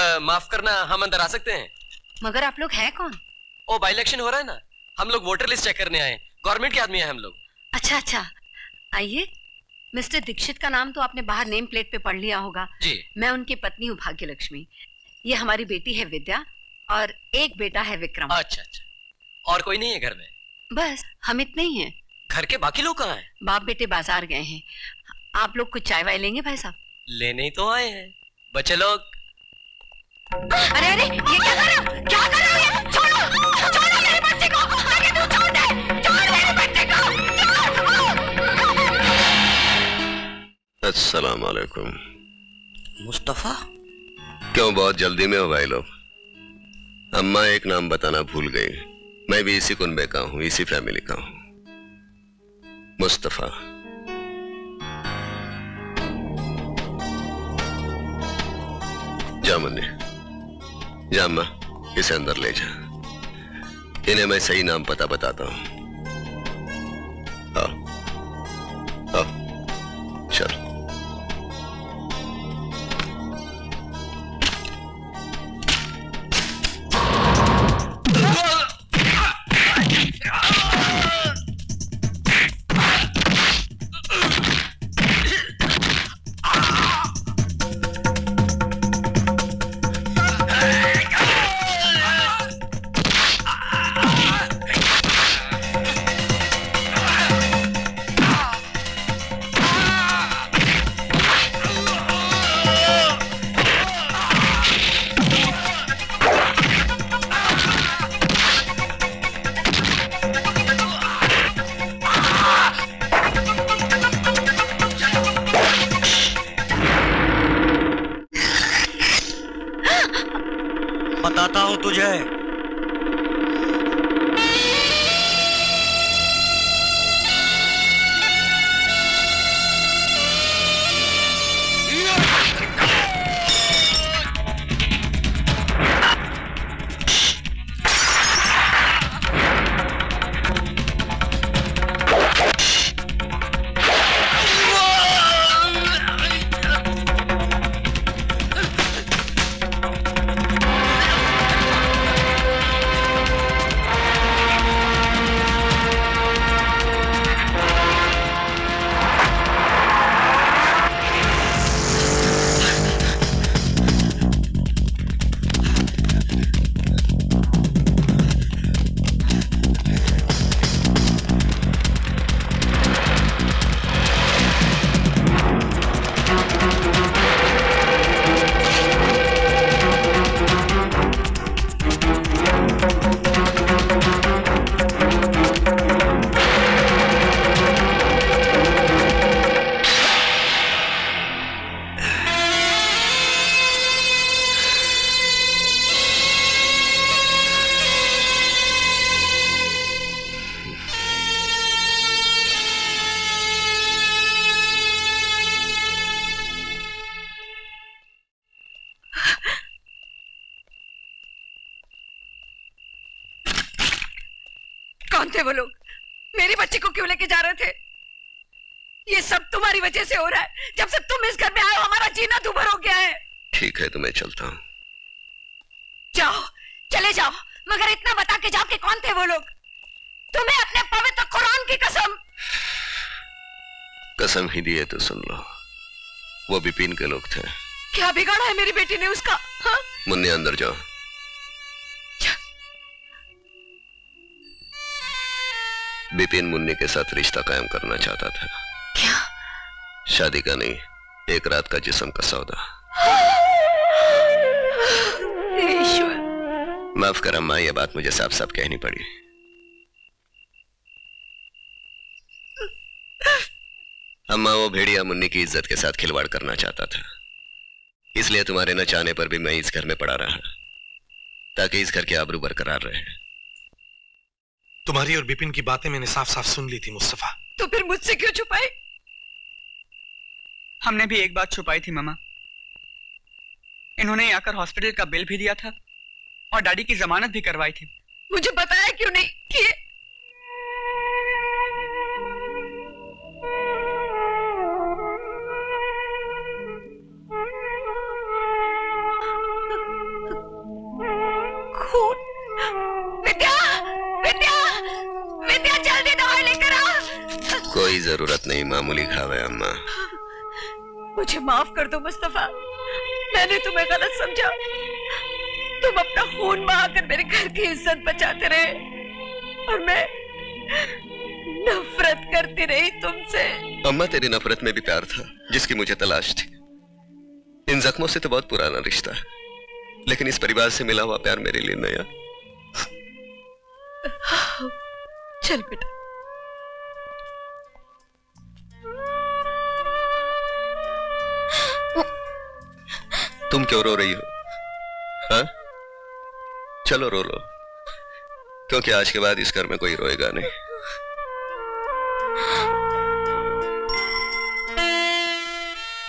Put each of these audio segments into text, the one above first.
आ, माफ़ करना हम अंदर आ सकते हैं। मगर आप लोग हैं कौन? ओ बाई इलेक्शन हो रहा है ना? हम लोग वोटर लिस्ट चेक करने आए गवर्नमेंट के आदमी हैं हम लोग। अच्छा अच्छा। आइए। मिस्टर दीक्षित का नाम तो आपने बाहर नेम प्लेट पे पढ़ लिया होगा। जी। मैं उनकी पत्नी हूँ भाग्य लक्ष्मी ये हमारी बेटी है विद्या और एक बेटा है विक्रम। अच्छा अच्छा। और कोई नहीं है घर में? बस हम इतने ही हैं। घर के बाकी लोग कहाँ हैं? बाप बेटे बाज़ार गए हैं। आप लोग कुछ चाय वाय लेंगे भाई साहब? लेने ही तो आए हैं। बच्चे लोग अरे अरे ये क्या कर रहे हो? क्या कर रहे हो ये? छोड़ो छोड़ो मेरे बच्चे को। आगे तू छोड़ दे छोड़ मेरे बच्चे को। अस्सलाम वालेकुम मुस्तफ़ा? क्यों बहुत जल्दी में हो भाई लोग। अम्मा एक नाम बताना भूल गई। मैं भी इसी कुनबे का हूँ इसी फैमिली का हूँ। मुस्तफ़ा। जा मुन्नी जा इसे अंदर ले जा। इन्हें मैं सही नाम पता बताता हूँ। थे वो लोग। मेरे बच्चे को क्यों लेके जा रहे थे? ये सब तुम्हारी वजह से हो रहा है। जब से तुम इस घर में आए हो हमारा जीना दुभर हो गया है। ठीक है तो मैं चलता हूँ। जाओ चले जाओ। मगर इतना बता के जाओ कि कौन थे वो लोग? तुम्हें अपने पवित्र कुरान की कसम। कसम ही दिए तो सुन लो। वो बिपिन के लोग थे। क्या बिगाड़ा है मेरी बेटी ने उसका हाँ? मुन्ने अंदर जाओ। बिपिन मुन्नी के साथ रिश्ता कायम करना चाहता था। क्या? शादी का नहीं एक रात का जिस्म का सौदा। ईश्वर। माफ़ कर अम्मा ये बात मुझे साफ़ साफ़ कहनी पड़ी। अम्मा वो भेड़िया मुन्नी की इज़्ज़त के साथ खिलवाड़ करना चाहता था। इसलिए तुम्हारे न चाहने पर भी मैं इस घर में पड़ा रहा ताकि इस घर की आबरू बरकरार रहे। तुम्हारी और बिपिन की बातें मैंने साफ़ साफ़ सुन ली थी मुस्तफ़ा। तो फिर मुझसे क्यों छुपाई? हमने भी एक बात छुपाई थी मामा। इन्होंने आकर हॉस्पिटल का बिल भी दिया था और डैडी की जमानत भी करवाई थी। मुझे बताया क्यों नहीं? कि ज़रूरत नहीं मामूली है अम्मा। मुझे माफ़ कर दो मुस्तफ़ा। मैंने तुम्हें गलत समझा। तुम अपना खून बहाकर मेरे घर की इज़्ज़त बचाते रहे। और मैं नफरत करती रही तुमसे। अम्मा तेरी नफरत में भी प्यार था जिसकी मुझे तलाश थी। इन जख्मों से तो बहुत पुराना रिश्ता है। लेकिन इस परिवार से मिला हुआ प्यार मेरे लिए नया। चल बेटा। तुम क्यों रो रही हो? हाँ? चलो रो लो। क्योंकि आज के बाद इस घर में कोई रोएगा नहीं।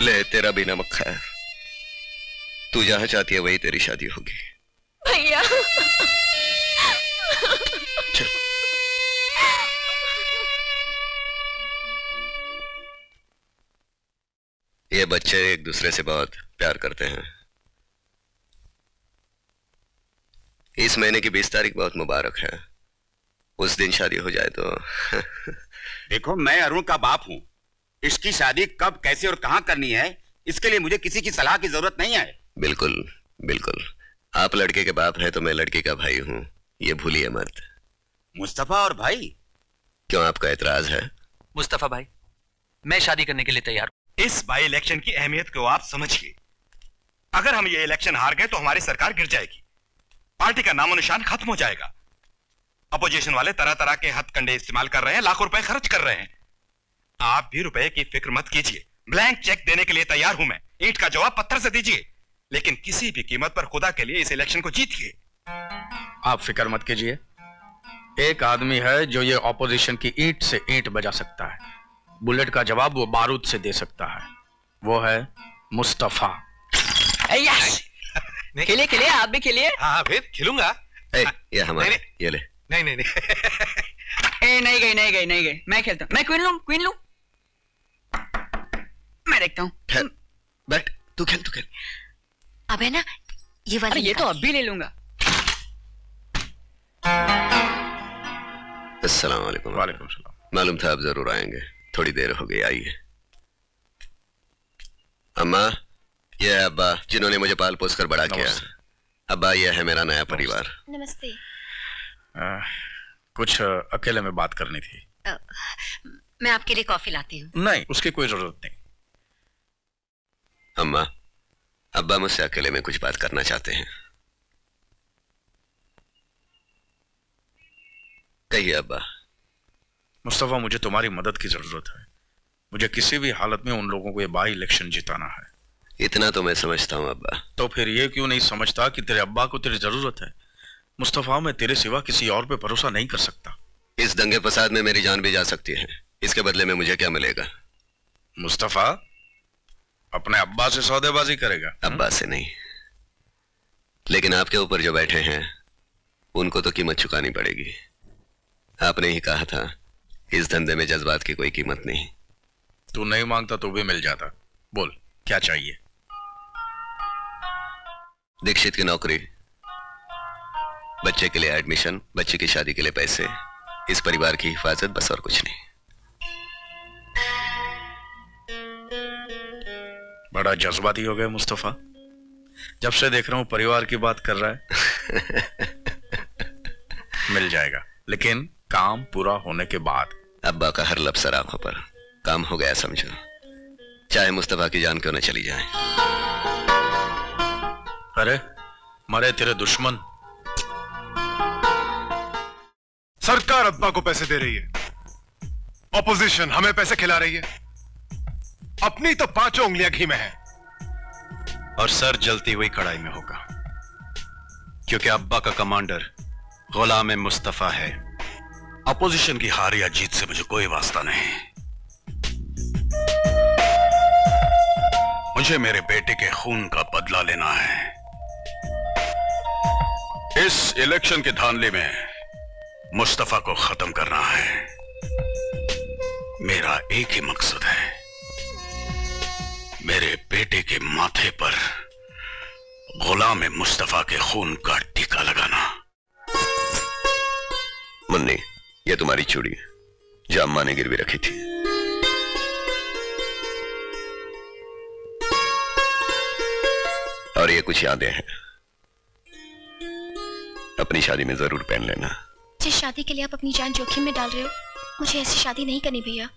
ले तेरा भी नमक खाया। तू जहाँ चाहती है वही तेरी शादी होगी। भैया। ये बच्चे एक दूसरे से बहुत प्यार करते हैं। इस महीने की बीस तारीख बहुत मुबारक है। उस दिन शादी हो जाए तो। देखो मैं अरुण का बाप हूँ। इसकी शादी कब कैसे और कहाँ करनी है इसके लिए मुझे किसी की सलाह की ज़रूरत नहीं है। बिल्कुल बिल्कुल। आप लड़के के बाप हैं तो मैं लड़के का भाई हूँ। ये भूलिए मत। मुस्तफ़ा और भाई? क्यों आपका एतराज़ है? मुस्तफ़ा भाई मैं शादी करने के लिए तैयार हूँ। इस बाई इलेक्शन की अहमियत को आप समझिए। अगर हम ये इलेक्शन हार गए तो हमारी सरकार गिर जाएगी। पार्टी का नामो निशान खत्म हो जाएगा। अपोजिशन वाले तरह तरह के हथकंडे इस्तेमाल कर रहे हैं, लाखों रुपए खर्च कर रहे हैं। आप भी रुपए की फ़िक्र मत कीजिए। ब्लैंक चेक देने के लिए तैयार हूँ मैं। ईंट का जवाब पत्थर से दीजिए। लेकिन किसी भी कीमत पर खुदा के लिए इस इलेक्शन को जीतिए। आप फ़िक्र मत कीजिए। एक आदमी है जो ये ऑपोजिशन की ईट से ईट बजा सकता है। बुलेट का जवाब वो बारूद से दे सकता है। वो है मुस्तफ़ा। यस खेलिए खेलिए आप भी खेलिए। हाँ हाँ फिर खिलूँगा। ए, ये हमारे नहीं, ये ले। नहीं नहीं नहीं। ए नहीं गई नहीं गई नहीं गई। मैं खेलता हूँ। मैं क्वीन लूँ क्वीन लूँ? मैं देखता हूँ। बैठ। तू खेल तू खेल। अब है ना ये अरे वाली ये तो अब भी ले लूँगा। अस्सलाम वालेकुम वालेकुम सलाम। मालूम था आप ज़रूर आएँगे। थोड़ी देर हो गई आइए। अम्मा ये अब्बा जिन्होंने मुझे पाल पोस कर बड़ा किया। अब्बा यह है मेरा नया परिवार। नमस्ते। आ, कुछ अकेले में बात करनी थी। अ, मैं आपके लिए कॉफ़ी लाती हूँ। नहीं उसकी कोई ज़रूरत नहीं। अम्मा अब्बा मुझसे अकेले में कुछ बात करना चाहते हैं। कहिए अब्बा। मुस्तफ़ा मुझे तुम्हारी मदद की ज़रूरत है। मुझे किसी भी हालत में उन लोगों को ये बाई इलेक्शन जिताना है। इतना तो मैं समझता हूँ अब्बा। तो फिर ये क्यों नहीं समझता कि तेरे अब्बा को तेरी ज़रूरत है? मुस्तफ़ा मैं तेरे सिवा किसी और पे भरोसा नहीं कर सकता। इस दंगे फसाद में मेरी जान भी जा सकती है। इसके बदले में मुझे क्या मिलेगा? मुस्तफ़ा अपने अब्बा से सौदेबाजी करेगा। अब्बा से नहीं। लेकिन आपके ऊपर जो बैठे हैं उनको तो कीमत चुकानी पड़ेगी। आपने ही कहा था इस धंधे में जज्बात की कोई कीमत नहीं। तू नहीं माँगता तो भी मिल जाता। बोल क्या चाहिए? दीक्षित की नौकरी बच्चे के लिए एडमिशन बच्चे की शादी के लिए पैसे इस परिवार की हिफाजत बस और कुछ नहीं। बड़ा जज्बाती हो गया मुस्तफ़ा। जब से देख रहा हूँ परिवार की बात कर रहा है। मिल जाएगा। लेकिन काम पूरा होने के बाद। अब्बा का हर लफ्सर आँखों पर। काम हो गया समझो। चाहे मुस्तफ़ा की जान क्यों न चली जाए। अरे, मरे तेरे दुश्मन। सरकार अब्बा को पैसे दे रही है। ऑपोजिशन हमें पैसे खिला रही है। अपनी तो पाँचों उंगलियाँ घी में है। और सर जलती हुई कड़ाई में होगा। क्योंकि अब्बा का कमांडर गुलाम मुस्तफ़ा है। अपोजिशन की हार या जीत से मुझे कोई वास्ता नहीं। मुझे मेरे बेटे के खून का बदला लेना है। इस इलेक्शन के धांधले में मुस्तफ़ा को खत्म करना है। मेरा एक ही मकसद है। मेरे बेटे के माथे पर गुलाम मुस्तफ़ा के खून का टीका लगाना। मुन्नी यह तुम्हारी चूड़ी जो अम्मा ने गिरवी रखी थी। और ये कुछ यादें हैं। अपनी शादी में ज़रूर पहन लेना। जिस शादी के लिए आप अपनी जान जोखिम में डाल रहे हो मुझे ऐसी शादी नहीं करनी भैया।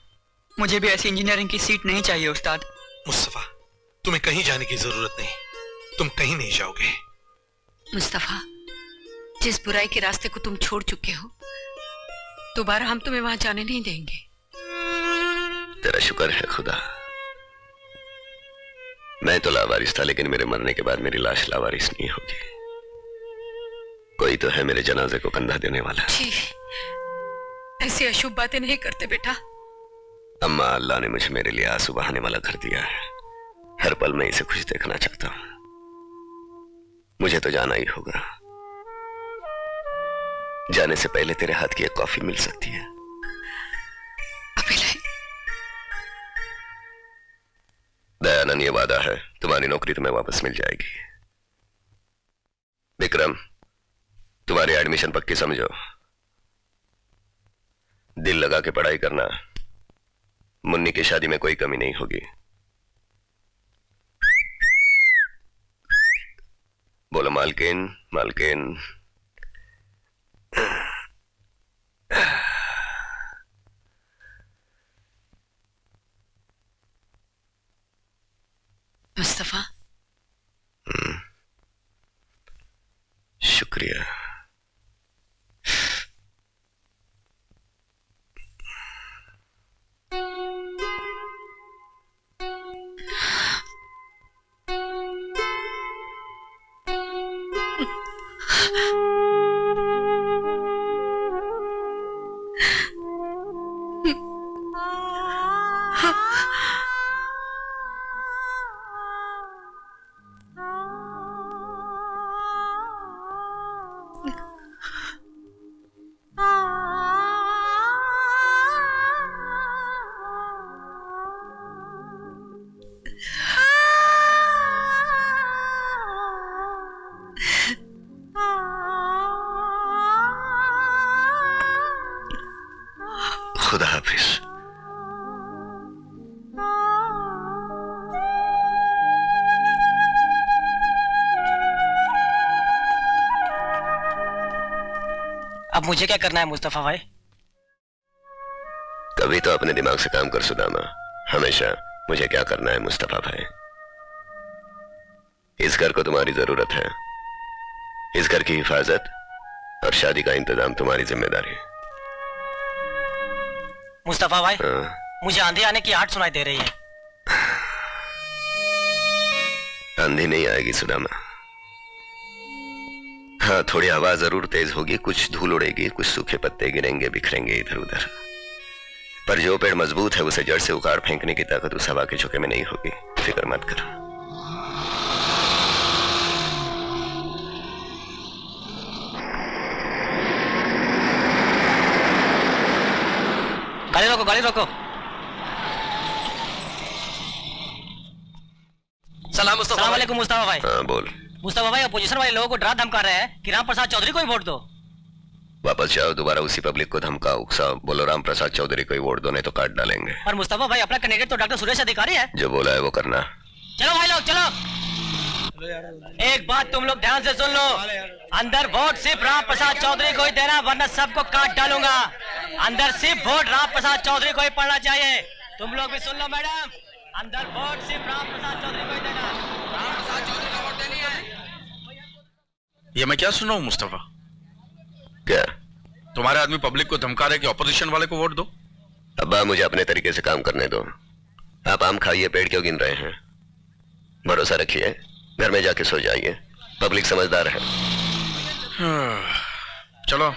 मुझे भी ऐसी इंजीनियरिंग की सीट नहीं चाहिए उस्ताद। मुस्तफ़ा तुम्हें कहीं जाने की ज़रूरत नहीं। तुम कहीं नहीं जाओगे। मुस्तफ़ा जिस बुराई के रास्ते को तुम छोड़ चुके हो दोबारा हम तुम्हें वहाँ जाने नहीं देंगे। तेरा शुक्र है खुदा। मैं तो लावारिस था लेकिन मेरे मरने के बाद मेरी लाश लावारिस नहीं होगी। कोई तो है मेरे जनाजे को कंधा देने वाला। ऐसी अशुभ बातें नहीं करते बेटा। अम्मा अल्लाह ने मुझे मेरे लिए आँसू बहाने वाला घर दिया है। हर पल मैं इसे खुश देखना चाहता हूँ। मुझे तो जाना ही होगा। जाने से पहले तेरे हाथ की एक कॉफ़ी मिल सकती है। दयानंद ये वादा है तुम्हारी नौकरी तुम्हें वापस मिल जाएगी। विक्रम तुम्हारी एडमिशन पक्की समझो। दिल लगा के पढ़ाई करना मुन्नी की शादी में कोई कमी नहीं होगी। बोलो, मालकिन मालकिन। मुस्तफ़ा अब मुझे क्या करना है मुस्तफ़ा भाई? कभी तो अपने दिमाग से काम कर सुदामा। हमेशा मुझे क्या करना है मुस्तफ़ा भाई? इस घर को तुम्हारी ज़रूरत है। इस घर की हिफाजत और शादी का इंतज़ाम तुम्हारी ज़िम्मेदारी। मुस्तफ़ा भाई हाँ, मुझे आंधी आने की आठ सुनाई दे रही है। आंधी नहीं आएगी सुदामा। हाँ थोड़ी हवा ज़रूर तेज होगी। कुछ धूल उड़ेगी कुछ सूखे पत्ते गिरेंगे बिखरेंगे इधर उधर। पर जो पेड़ मज़बूत है उसे जड़ से उखाड़ फेंकने की ताकत उस हवा के झोंके में नहीं होगी। फ़िक्र मत कर। गाड़ी रोको गाड़ी रोको। सलाम मुस्तफ़ा सलाम वालेकुम मुस्तफ़ा भाई। हाँ बोल। मुस्तफ़ा भाई अपोजिशन वाले लोगों को डरा धमका रहे हैं कि राम प्रसाद चौधरी को ही वोट दो। वापस जाओ दोबारा उसी पब्लिक को धमकाओ। उकसाओ बोलो राम प्रसाद चौधरी को ही वोट दो नहीं तो काट डालेंगे। पर मुस्तफ़ा भाई अपना कैंडिडेट तो डॉक्टर सुरेश अधिकारी है। जो बोला है वो करना। चलो भाई लोग चलो। एक बात तुम लोग ध्यान से सुन लो। अंदर वोट सिर्फ़ राम प्रसाद चौधरी को ही देना वरना सबको काट डालूँगा। अंदर सिर्फ़ वोट राम प्रसाद चौधरी को ही पड़ना चाहिए। तुम लोग भी सुन लो मैडम। अंदर वोट सिर्फ़ राम प्रसाद चौधरी को ही देना। राम प्रसाद चौधरी को वोट देनी ये मैं क्या सुन रहा हूँ मुस्तफ़ा? क्या? तुम्हारे आदमी पब्लिक को धमका रहे कि ऑपोजिशन वाले को वोट दो। अब्बा मुझे अपने तरीके से काम करने दो। आप आम खाइए पेड़ क्यों गिन रहे हैं? भरोसा रखिए घर में जाके सो जाइए। पब्लिक समझदार है। चलो।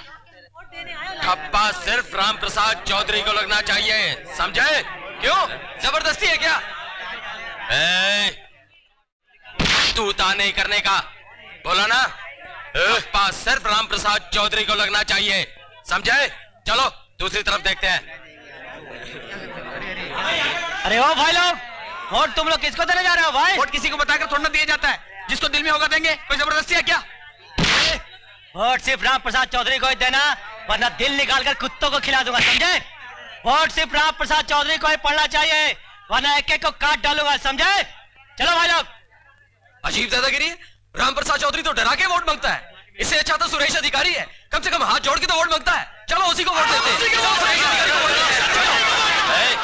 ठप्पा सिर्फ़ राम प्रसाद चौधरी को लगना चाहिए समझे? क्यों? ज़बरदस्ती है क्या? ए, तू ता नहीं करने का। बोला ना? ठप्पा सिर्फ़ राम प्रसाद चौधरी को लगना चाहिए। समझे? चलो दूसरी तरफ़ देखते हैं। अरे ओ भाई लोग वोट तुम लोग किसको देने जा रहे हो भाई? वोट किसी को बताकर थोड़ा दिया जाता है। जिसको दिल में होगा देंगे। कोई ज़बरदस्ती है क्या? वोट सिर्फ़ राम प्रसाद चौधरी को ही देना वरना दिल निकाल कर कुत्तों को खिला दूँगा समझे? वोट सिर्फ़ राम प्रसाद चौधरी को ही पढ़ना चाहिए वरना एक एक को काट डालूँगा समझे? चलो भाई लोग। अजीब दादागिरी। राम प्रसाद चौधरी तो डरा के वोट माँगता है। इससे अच्छा तो सुरेश अधिकारी है। कम से कम हाथ जोड़ के तो वोट माँगता है। चलो उसी को वोट देते हैं। हैं।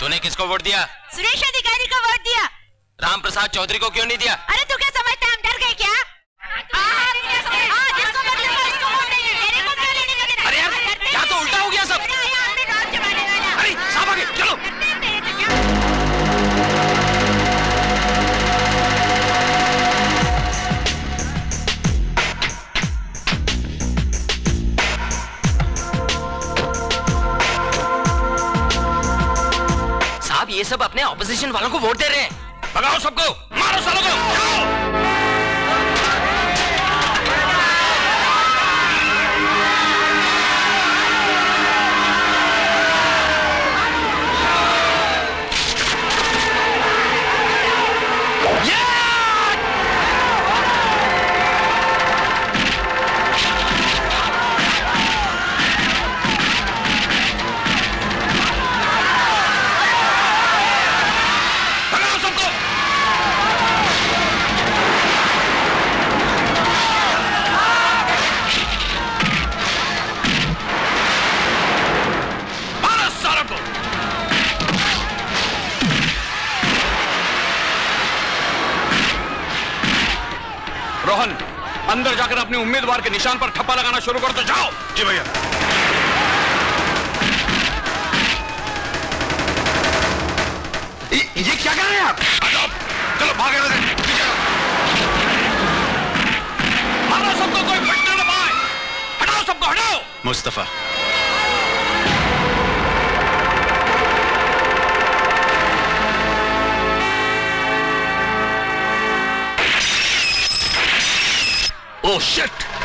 तूने किसको वोट दिया? सुरेश अधिकारी को वोट दिया। राम प्रसाद चौधरी को क्यों नहीं दिया? अरे तू क्या समझता है? हम डर गए क्या? ये सब अपने ऑपोजिशन वालों को वोट दे रहे हैं। भगाओ सबको, मारो सालों को। उम्मीदवार के निशान पर ठप्पा लगाना शुरू कर दो। जाओ। जी भैया। ये, क्या कर रहे हैं आप? चलो भागे। मारो सबको कोई फटने न पाए। हटाओ सबको हटाओ। मुस्तफ़ा। ओ शिट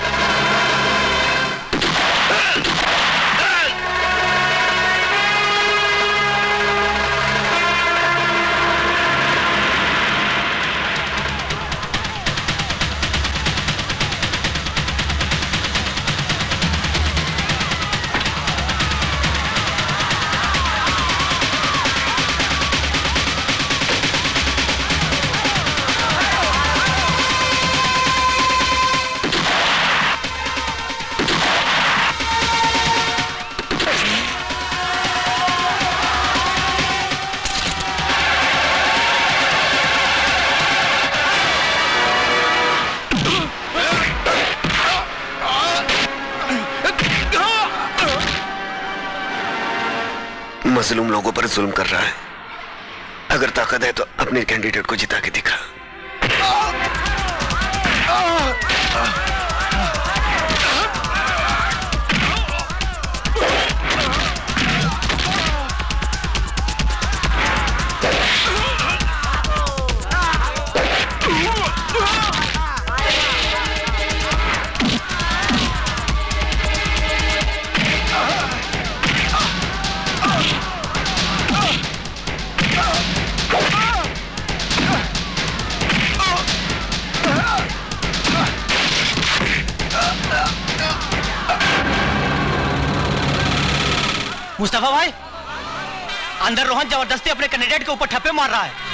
मजलूम लोगों पर जुल्म कर रहा है। अगर ताकत है तो अपने कैंडिडेट को जिता के दिखा। मुस्तफ़ा भाई, अंदर रोहन ज़बरदस्ती अपने कैंडिडेट के ऊपर ठप्पे मार रहा है।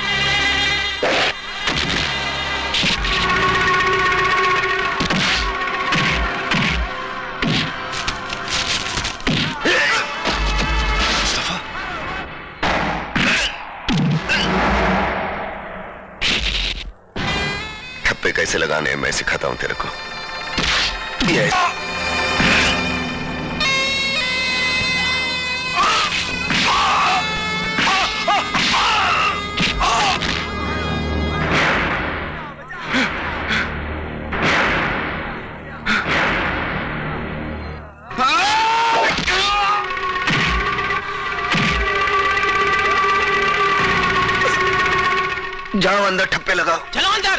कैसे लगाने हैं? मैं सिखाता हूँ तेरे को। ये अंदर ठप्पे लगाओ। चलो अंदर।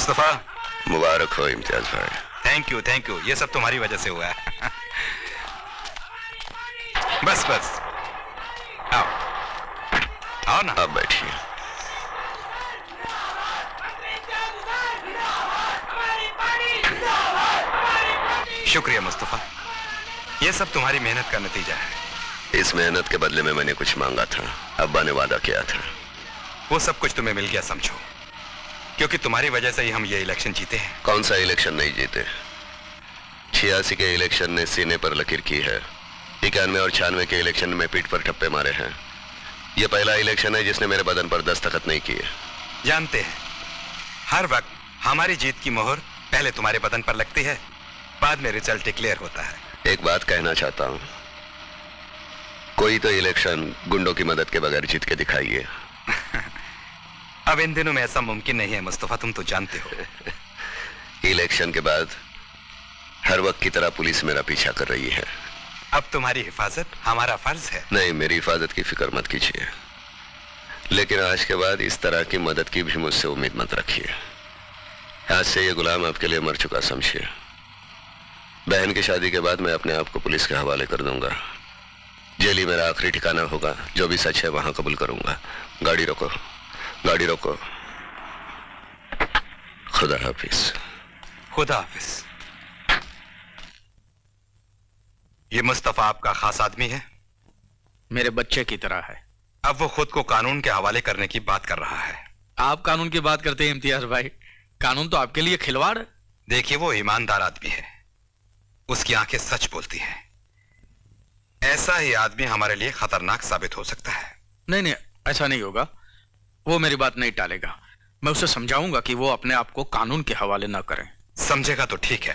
मुस्तफ़ा। मुबारक हो इम्तियाज़ भाई। थैंक यू थैंक यू ये सब तुम्हारी वजह से हुआ है। बस बस। आओ। आओ ना। आप बैठिए। शुक्रिया मुस्तफ़ा। ये सब तुम्हारी मेहनत का नतीजा है। इस मेहनत के बदले में मैंने कुछ मांगा था। अब्बा ने वादा किया था। वो सब कुछ तुम्हें मिल गया समझो। क्योंकि तुम्हारी वजह से ही हम ये इलेक्शन जीते हैं। कौन सा इलेक्शन नहीं जीते? छियासी के इलेक्शन ने सीने पर लकीर की है। इक्यानवे और छियानवे के इलेक्शन में पीठ पर ठप्पे मारे हैं। यह पहला इलेक्शन है जिसने मेरे बदन पर दस्तखत नहीं किए। जानते हैं हर वक्त हमारी जीत की मोहर पहले तुम्हारे बदन पर लगती है बाद में रिज़ल्ट डिक्लेयर होता है। एक बात कहना चाहता हूँ। कोई तो इलेक्शन गुंडों की मदद के बगैर जीत के दिखाइए। अब इन दिनों में ऐसा मुमकिन नहीं है मुस्तफ़ा तुम तो जानते हो। इलेक्शन के बाद हर वक्त की तरह पुलिस मेरा पीछा कर रही है। अब तुम्हारी हिफाजत हमारा फ़र्ज़ है। नहीं मेरी हिफाजत की फ़िक्र मत कीजिए। लेकिन आज के बाद इस तरह की मदद की भी मुझसे उम्मीद मत रखिए। आज से ये गुलाम आपके लिए मर चुका समझिए। बहन की शादी के बाद मैं अपने आप को पुलिस के हवाले कर दूँगा। जेल ही मेरा आखिरी ठिकाना होगा जो भी सच है वहाँ कबूल करूँगा। गाड़ी रोको। गाड़ी रोको। खुदा हाफिज। खुदा हाफिज। ये मुस्तफ़ा आपका खास आदमी है? मेरे बच्चे की तरह है। अब वो खुद को कानून के हवाले करने की बात कर रहा है। आप कानून की बात करते हैं इम्तियाज़ भाई। कानून तो आपके लिए खिलवाड़। देखिए वो ईमानदार आदमी है। उसकी आँखें सच बोलती हैं। ऐसा ही आदमी हमारे लिए खतरनाक साबित हो सकता है। नहीं नहीं ऐसा नहीं होगा। वो मेरी बात नहीं टालेगा। मैं उसे समझाऊँगा कि वो अपने आप को कानून के हवाले ना करें। समझेगा तो ठीक है।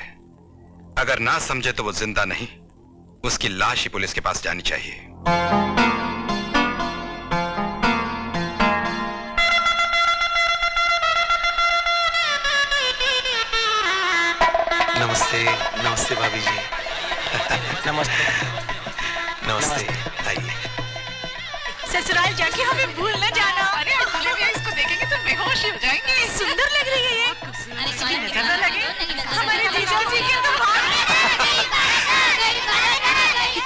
अगर ना समझे तो वो ज़िंदा नहीं। उसकी लाश ही पुलिस के पास जानी चाहिए। नमस्ते नमस्ते भाभी जी। नमस्ते। नमस्ते आइए। ससुराल जाके हमें भूल न जाना। अरे अकेले इसको देखेंगे तो बेहोश हो जाएँगे। सुंदर लग रही है ये। नज़र लगे हमारे जीजा जी के तो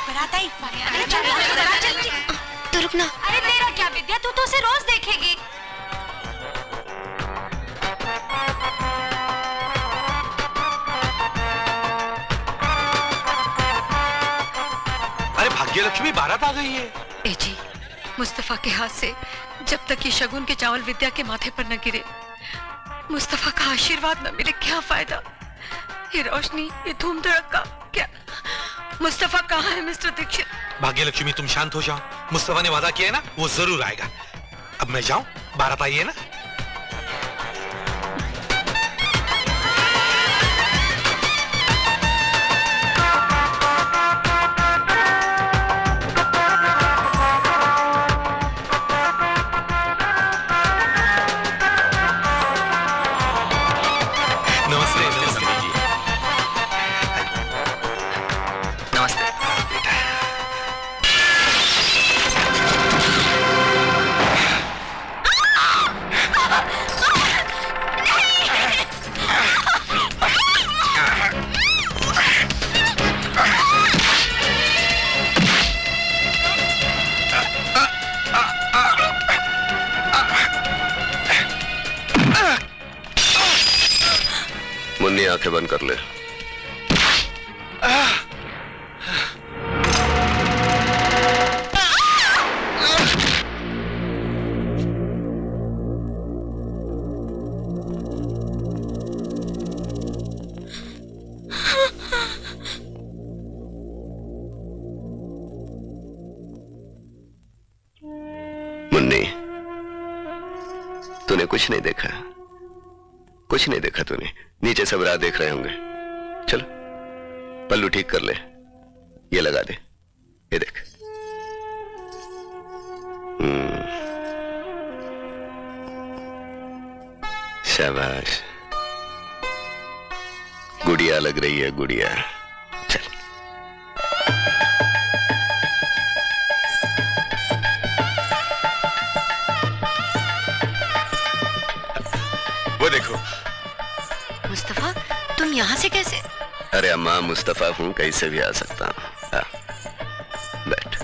बारात आई अरे चल जरा चल तो रुकना। अरे तेरा क्या विद्या? तू तो उसे रोज देखेगी। अरे भाग्य लक्ष्मी बारात आ गई है। ए जी मुस्तफ़ा के हाथ से जब तक ये शगुन के चावल विद्या के माथे पर न गिरे, मुस्तफ़ा का आशीर्वाद न मिले, क्या फ़ायदा? ये रोशनी, ये धूम धड़क का, क्या? मुस्तफ़ा कहाँ है, मिस्टर दीक्षित? भाग्य लक्ष्मी तुम शांत हो जाओ। मुस्तफ़ा ने वादा किया है ना, वो ज़रूर आएगा। अब मैं जाऊँ? पाई है ना? मुन्नी आँखें बंद कर ले। कुछ नहीं देखा। कुछ नहीं देखा तूने। नीचे सब राह देख रहे होंगे। चलो, पल्लू ठीक कर ले। ये लगा दे। ये देख। हम्म। शाबाश। गुड़िया लग रही है, गुड़िया। अरे अम्मा मुस्तफ़ा हूँ कहीं से भी आ सकता हूँ। हाँ, बैठ।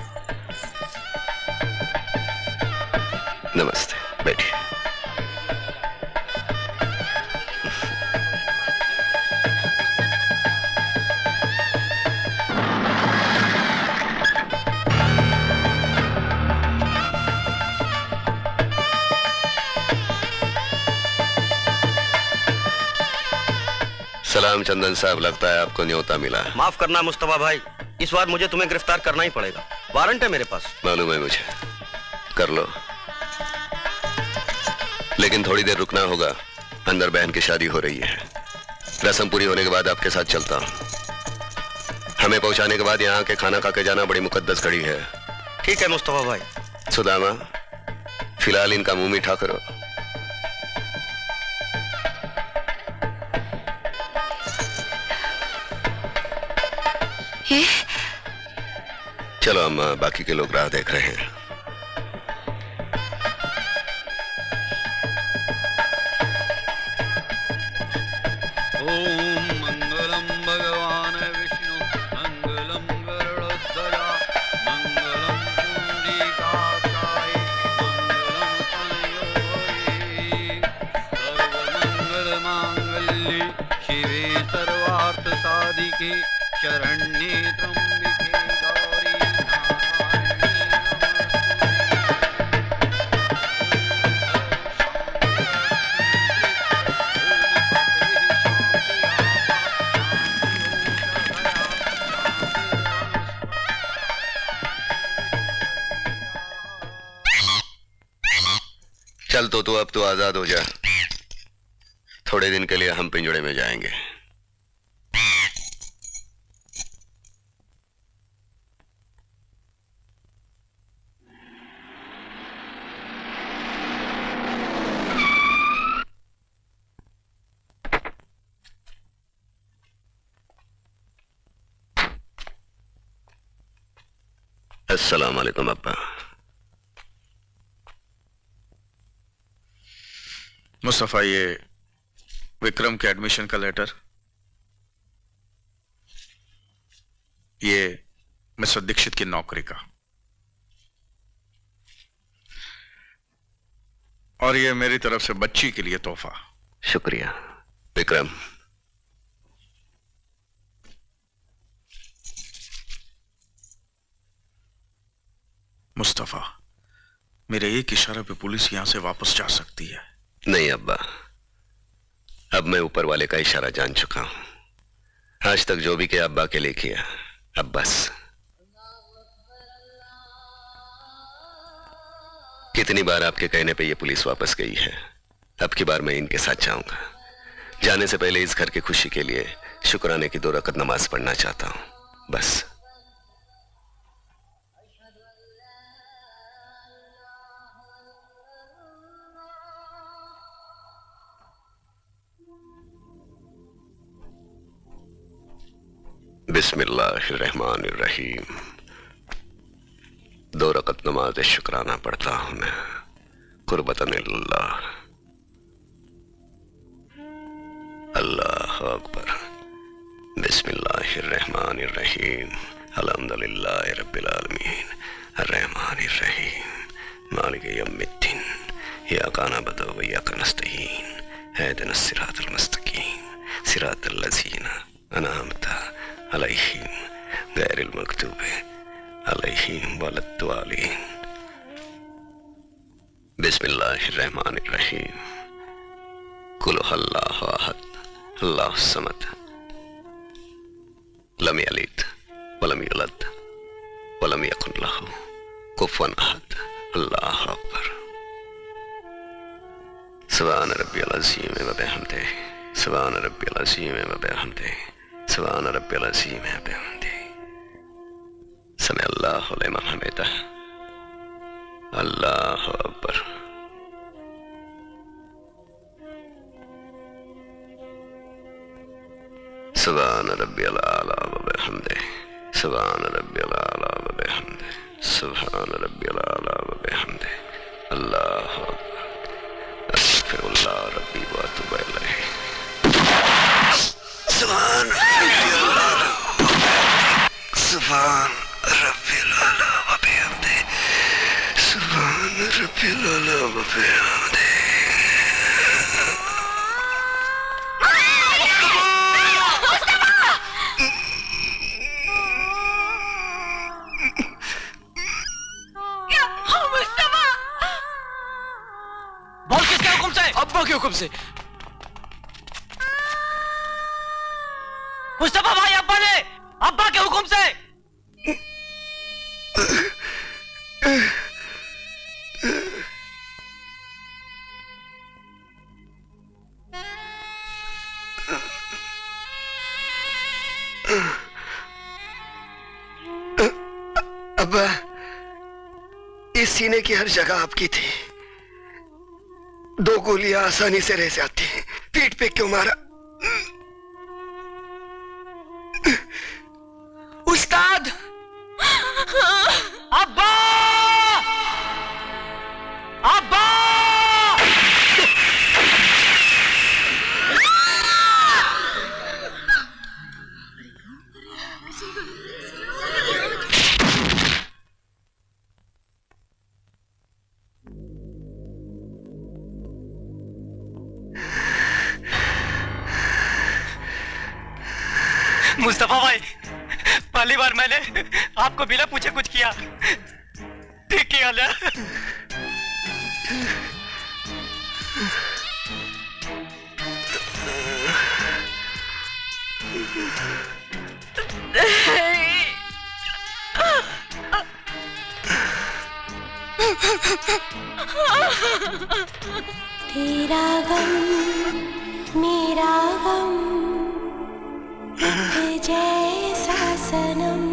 नमस्ते बैठिए। सलाम चंदन साहब लगता है आपको न्योता मिला है। माफ़ करना मुस्तफ़ा भाई इस बार मुझे तुम्हें गिरफ़्तार करना ही पड़ेगा। वारंट है मेरे पास। मालूम है मुझे। कर लो। लेकिन थोड़ी देर रुकना होगा। अंदर बहन की शादी हो रही है। रस्म पूरी होने के बाद आपके साथ चलता हूँ। हमें पहुँचाने के बाद यहाँ के खाना खा के जाना बड़ी मुकद्दस घड़ी है। ठीक है मुस्तफ़ा भाई। सुदामा फ़िलहाल इनका मुँह मीठा करो। चलो हम बाकी के लोग राह देख रहे हैं। आज़ाद हो जा थोड़े दिन के लिए हम पिंजड़े में जाएँगे। अस्सलाम वालेकुम अब्बा मुस्तफ़ा ये विक्रम के एडमिशन का लेटर ये मिस्टर दीक्षित की नौकरी का। और ये मेरी तरफ़ से बच्ची के लिए तोहफा। शुक्रिया। विक्रम। मुस्तफ़ा मेरे एक इशारे पे पुलिस यहाँ से वापस जा सकती है। नहीं, अब्बा। अब मैं ऊपर वाले का इशारा जान चुका हूँ। आज तक जो भी किया अब्बा के लिए किया, अब बस। कितनी बार आपके कहने पे ये पुलिस वापस गई है, अब की बार मैं इनके साथ जाऊँगा। जाने से पहले इस घर की खुशी के लिए शुक्राने की दो रकत नमाज़ पढ़ना चाहता हूँ, बस। बिस्मिल्लाहिर्रहमानिर्रहीम। दो रकत नमाज़ शुक्राना पढ़ता हूँ मैं। कुर्बतन अल्लाह अल्लाह अकबर। बिस्मिल्लाहिर्रहमानिर्रहीम। अल्हम्दुलिल्लाहि रब्बिल आलमीन। अर्रहमानिर्रहीम। मालिक यौमिद्दीन। इय्याका नअबुदु व इय्याका नस्तईन इहदिनस सिरातल मुस्तकीम। सिरातल लज़ीना। अनअमता अलैहिम। गैरिल मगदूबि अलैहिम वलद्दालिन बिस्मिल्लाहिर्रहमानिर्रहीम कुल अल्लाहु अहद अल्लाहु समद लम यलिद वलम यूलद वलम यकुन लहु कुफुवन अहद अल्लाहु अकबर सुभान रब्बियल अज़ीम व बिहम्दिही सुभान रब्बियल अज़ीम व बिहम्दिही सुभान रब्बियल अज़ीम व बिहम्दिही समी अल्लाहु हमिदा अल्लाहु अकबर सुभान रब्बियल आला व बिहम्दिही सुभान किसके अब्बा के हुक्म से। मुस्तफ़ा भाई अब्बा ने अब्बा के हुक्म से। अब्बा, इस सीने की हर जगह आपकी थी। दो गोलियाँ आसानी से रह जाती हैं। पीठ पे क्यों मारा? मुस्तफ़ा भाई, पहली बार मैंने आपको बिना पूछे कुछ किया। ठीक किया ना तेरा गम, मेरा गम। जैसा सनम